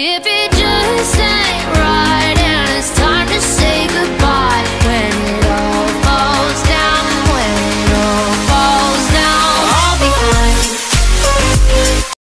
If it just ain't